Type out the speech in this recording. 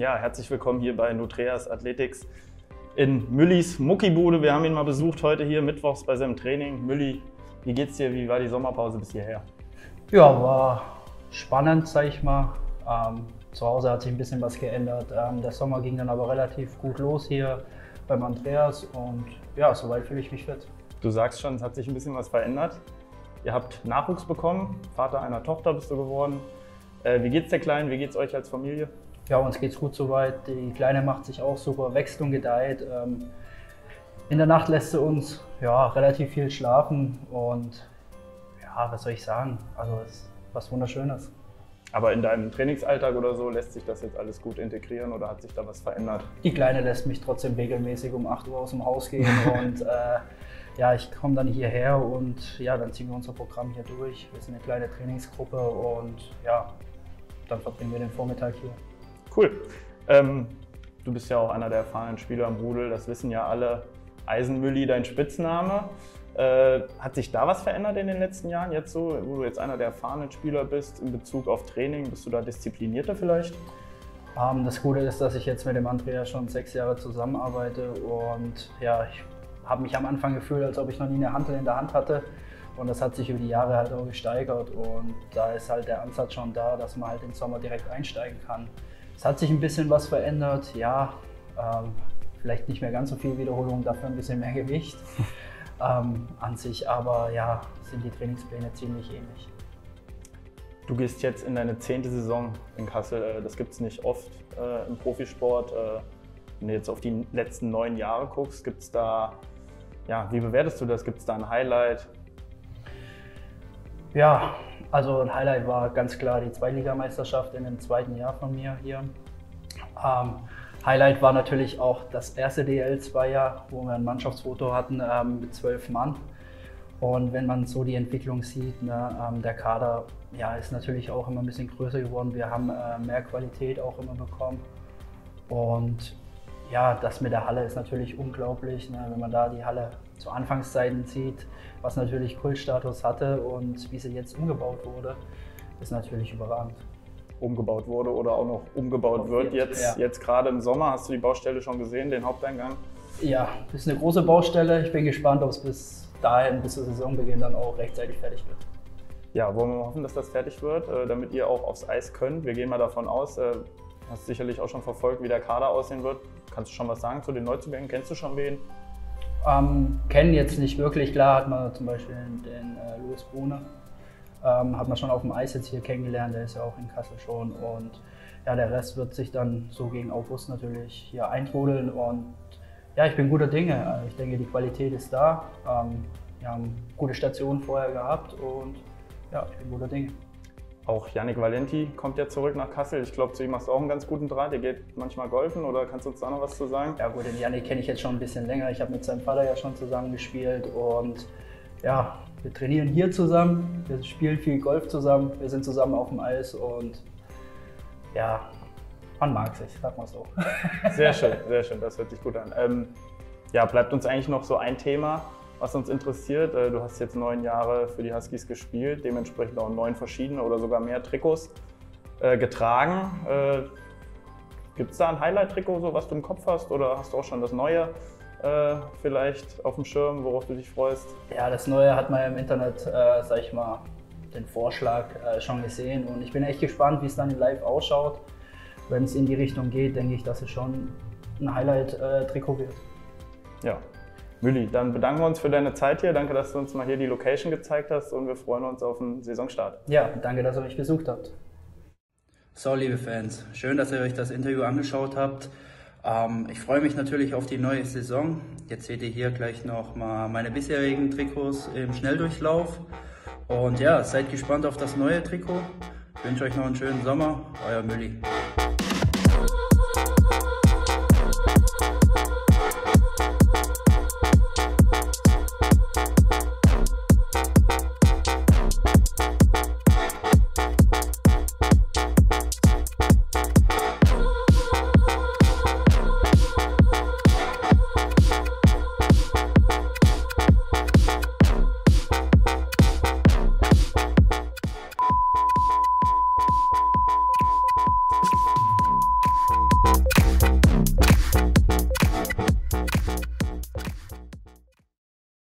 Ja, herzlich willkommen hier bei Nutreas Athletics in Müllis Muckibude. Wir haben ihn mal besucht heute hier mittwochs bei seinem Training. Mülli, wie geht's dir? Wie war die Sommerpause bis hierher? Ja, war spannend, sag ich mal. Ähm, zu Hause hat sich ein bisschen was geändert. Ähm, der Sommer ging dann aber relativ gut los hier beim Andreas und ja, soweit fühle ich mich fit. Du sagst schon, es hat sich ein bisschen was verändert. Ihr habt Nachwuchs bekommen, Vater einer Tochter bist du geworden. Äh, wie geht's der Kleinen? Wie geht's euch als Familie? Ja, uns geht's gut soweit. Die Kleine macht sich auch super, wächst und gedeiht. Ähm, in der Nacht lässt sie uns ja, relativ viel schlafen und ja, was soll ich sagen? Also es ist was Wunderschönes. Aber in deinem Trainingsalltag oder so lässt sich das jetzt alles gut integrieren oder hat sich da was verändert? Die Kleine lässt mich trotzdem regelmäßig um 8 Uhr aus dem Haus gehen und äh, ja, ich komme dann hierher und ja, dann ziehen wir unser Programm hier durch. Wir sind eine kleine Trainingsgruppe und ja, dann verbringen wir den Vormittag hier. Cool. Ähm, du bist ja auch einer der erfahrenen Spieler im Rudel, das wissen ja alle. Eisenmülli, dein Spitzname. Äh, hat sich da was verändert in den letzten Jahren, jetzt so, wo du jetzt einer der erfahrenen Spieler bist in Bezug auf Training? Bist du da disziplinierter vielleicht? Um, ähm, das Gute ist, dass ich jetzt mit dem Andrea schon sechs Jahre zusammenarbeite und ja, ich habe mich am Anfang gefühlt, als ob ich noch nie eine Handel in der Hand hatte. Und das hat sich über die Jahre halt auch gesteigert und da ist halt der Ansatz schon da, dass man halt im Sommer direkt einsteigen kann. Es hat sich ein bisschen was verändert, ja, ähm, vielleicht nicht mehr ganz so viel Wiederholung, dafür ein bisschen mehr Gewicht ähm, an sich, aber ja, sind die Trainingspläne ziemlich ähnlich. Du gehst jetzt in deine zehnte Saison in Kassel. Äh, das gibt es nicht oft äh, im Profisport. Äh, wenn du jetzt auf die letzten neun Jahre guckst, gibt es da, ja, wie bewertest du das? Gibt es da ein Highlight? Ja, also ein Highlight war ganz klar die Zweitligameisterschaft in dem zweiten Jahr von mir hier. Ähm, Highlight war natürlich auch das erste DL2-Jahr, wo wir ein Mannschaftsfoto hatten ähm, mit zwölf Mann. Und wenn man so die Entwicklung sieht, ne, ähm, der Kader ja, ist natürlich auch immer ein bisschen größer geworden. Wir haben äh, mehr Qualität auch immer bekommen. Und ja, das mit der Halle ist natürlich unglaublich, ne, wenn man da die Halle zu Anfangszeiten sieht, was natürlich Kultstatus hatte und wie sie jetzt umgebaut wurde, ist natürlich überragend umgebaut wurde oder auch noch umgebaut wird. Jetzt, ja. jetzt gerade im Sommer, hast du die Baustelle schon gesehen, den Haupteingang? Ja, das ist eine große Baustelle. Ich bin gespannt, ob es bis dahin, bis zur Saisonbeginn dann auch rechtzeitig fertig wird. Ja, wollen wir hoffen, dass das fertig wird, äh, damit ihr auch aufs Eis könnt. Wir gehen mal davon aus, äh, hast sicherlich auch schon verfolgt, wie der Kader aussehen wird. Kannst du schon was sagen zu den Neuzugängen? Kennst du schon wen? Ähm, kennen jetzt nicht wirklich. Klar hat man zum Beispiel den äh, Louis Brune, ähm, hat man schon auf dem Eis jetzt hier kennengelernt, der ist ja auch in Kassel schon. Und ja, der Rest wird sich dann so gegen August natürlich hier eintrudeln. Und ja, ich bin guter Dinge. Ich denke, die Qualität ist da. Ähm, wir haben gute Stationen vorher gehabt und ja, ich bin guter Dinge. Auch Yannick Valenti kommt ja zurück nach Kassel. Ich glaube, zu ihm hast du auch einen ganz guten Draht. Der geht manchmal golfen oder kannst du uns da noch was zu sagen? Ja gut, den Yannick kenne ich jetzt schon ein bisschen länger. Ich habe mit seinem Vater ja schon zusammen gespielt und ja, wir trainieren hier zusammen, wir spielen viel Golf zusammen, wir sind zusammen auf dem Eis und ja, man mag sich, sag mal so. Sehr schön, sehr schön, das hört sich gut an. Ähm, ja, bleibt uns eigentlich noch so ein Thema, was uns interessiert. Äh, du hast jetzt neun Jahre für die Huskies gespielt, dementsprechend auch neun verschiedene oder sogar mehr Trikots äh, getragen. Äh, Gibt es da ein Highlight-Trikot, so, was du im Kopf hast oder hast du auch schon das neue äh, vielleicht auf dem Schirm, worauf du dich freust? Ja, das Neue hat man im Internet, äh, sag ich mal, den Vorschlag äh, schon gesehen und ich bin echt gespannt, wie es dann live ausschaut. Wenn es in die Richtung geht, denke ich, dass es schon ein Highlight-Trikot wird. Ja, Mülli, dann bedanken wir uns für deine Zeit hier. Danke, dass du uns mal hier die Location gezeigt hast und wir freuen uns auf den Saisonstart. Ja, danke, dass ihr mich besucht habt. So, liebe Fans, schön, dass ihr euch das Interview angeschaut habt. Ähm, ich freue mich natürlich auf die neue Saison. Jetzt seht ihr hier gleich noch mal meine bisherigen Trikots im Schnelldurchlauf. Und ja, seid gespannt auf das neue Trikot. Ich wünsche euch noch einen schönen Sommer. Euer Mülli.